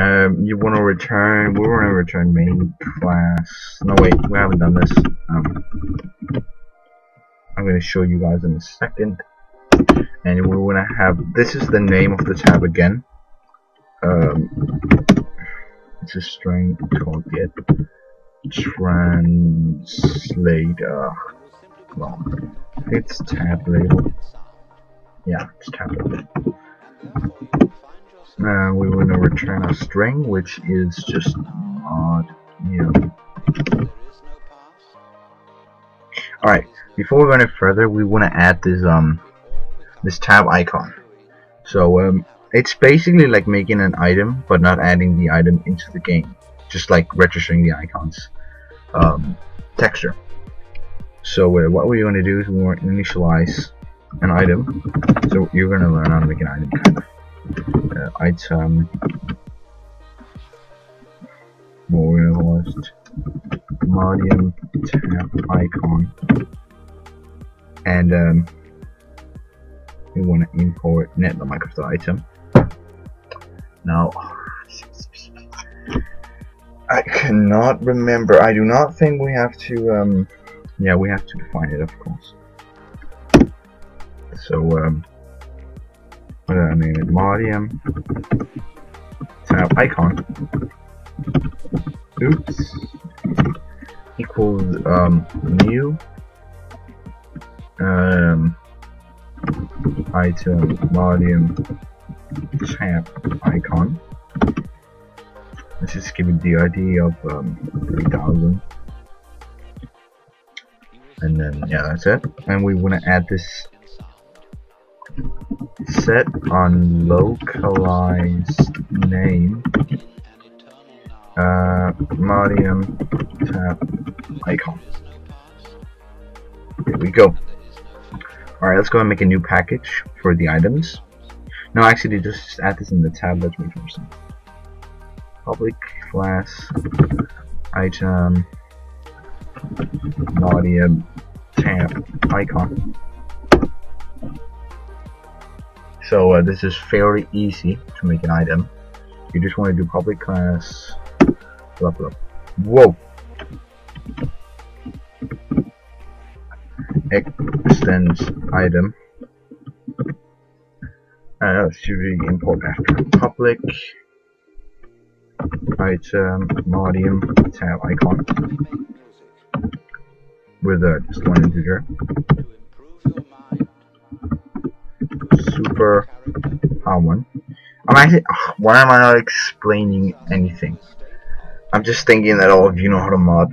Um, you want to return, we want to return main class. No, wait, we haven't done this. Um, I'm going to show you guys in a second. And we want to have, this is the name of the tab again. Um, it's a string, it's called get translate, uh, well, it's tab label. Yeah, it's tab label. Uh, we want to return a string, which is just odd. Yeah. Alright, before we go any further, we want to add this um this tab icon. So um, it's basically like making an item, but not adding the item into the game, just like registering the icons um, texture. So uh, what we're going to do is we want to initialize an item. So you're going to learn how to make an item kind of item memorialized Modium tab icon. And um, we want to import net the minecraft item. Now I cannot remember. I do not think we have to um, yeah we have to define it of course. So um, what did I name it? Modium tab icon. Oops. Equals um new um item Modium tab icon. Let's just give it the ID of um 3000 and then yeah that's it and we want to add this set unlocalized name uh, Modium tab icon. There we go. Alright, let's go and make a new package for the items. No, actually, just add this in the tab. Let's make more sense. Public class item Modium tab icon. So uh, this is fairly easy to make an item. You just want to do public class. Blah, blah. Whoa! Extends item. Uh, should be import after public item Modium tab icon with uh, just one integer super hard one. I'm actually, why am I not explaining anything? I'm just thinking that all of you know how to mod.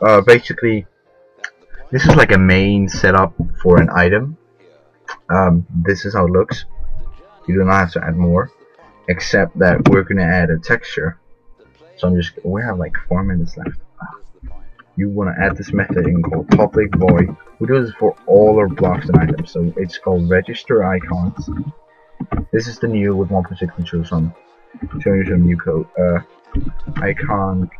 Uh, basically, this is like a main setup for an item. Um, this is how it looks. You do not have to add more, except that we're gonna add a texture. So I'm just, we have like four minutes left you want to add this method in called public void. which this for all our blocks and items. So it's called register icons. This is the new with 1.6 and show some showing you some new code. Uh, icon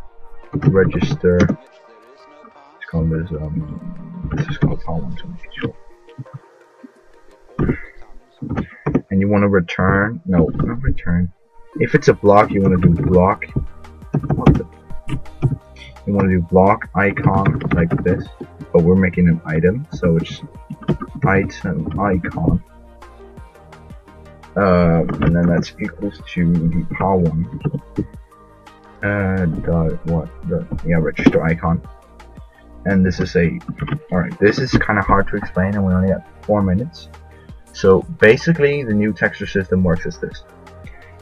register. It's called this. Um, this is called make sure. And you want to return? No, not return. If it's a block, you want to do block. You want to do block icon like this but we're making an item so it's item icon. Uh, and then that's equals to power one. Uh, dot what the yeah register icon. And this is a alright this is kind of hard to explain and we only have four minutes. So basically the new texture system works as this.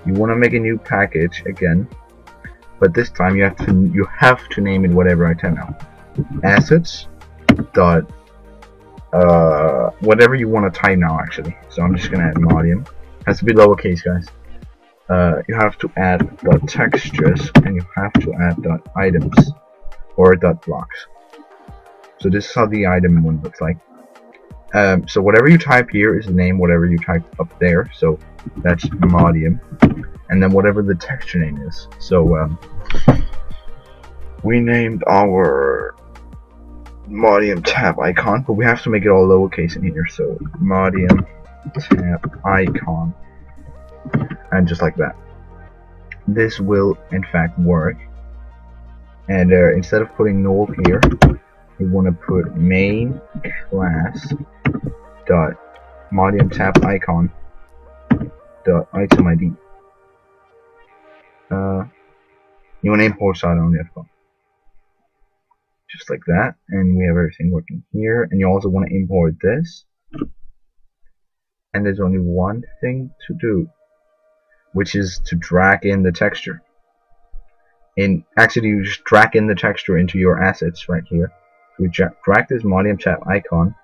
You want to make a new package again but this time you have to you have to name it whatever I tell now. Assets dot uh whatever you want to type now actually. So I'm just gonna add Modium. Has to be lowercase guys. Uh, you have to add dot textures and you have to add dot items or dot blocks. So this is how the item one looks like. Um, so whatever you type here is the name whatever you type up there. So that's Modium and then whatever the texture name is. So um, we named our Modium tab icon, but we have to make it all lowercase in here. So Modium tab icon, and just like that. this will in fact work. And uh, instead of putting null here, we want to put main class dot Modium tab icon dot item ID. Uh, you want to import side only as well. Just like that, and we have everything working here. And you also want to import this. And there's only one thing to do, which is to drag in the texture. In actually, you just drag in the texture into your assets right here. We drag this Modium tab icon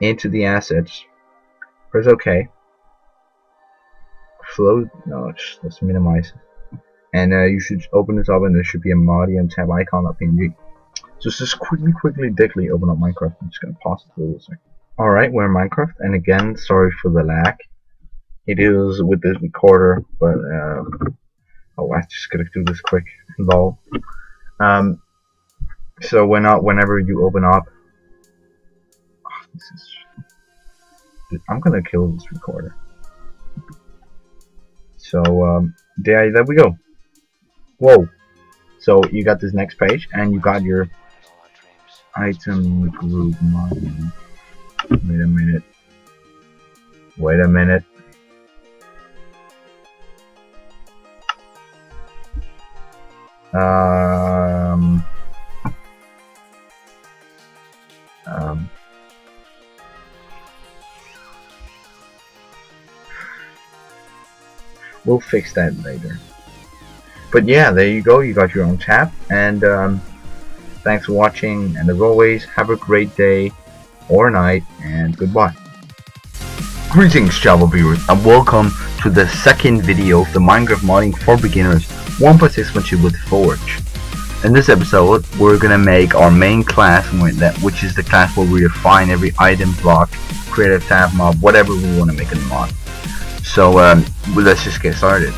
into the assets. Press OK. Flow. No, let's minimize And uh, you should open this up, and there should be a Modium tab icon up in So just quickly, quickly, dickly open up Minecraft. I'm just gonna pause it for a little second. Alright, we're in Minecraft, and again, sorry for the lag. It is with this recorder, but uh, oh, I just gotta do this quick. Lol. Um, so when uh, whenever you open up, this is. I'm gonna kill this recorder. So um, there, there we go. Whoa. So you got this next page, and you got your item group model. Wait a minute. Wait a minute. Um. We'll fix that later. But yeah, there you go. You got your own tab. And um, thanks for watching. And as always, have a great day or night. And goodbye. Greetings Java viewers and welcome to the second video of the Minecraft modding for beginners 1.6.2 with Forge. In this episode we're gonna make our main class which is the class where we define every item block, creative tab mob, whatever we want to make in the mod. So um, let's just get started.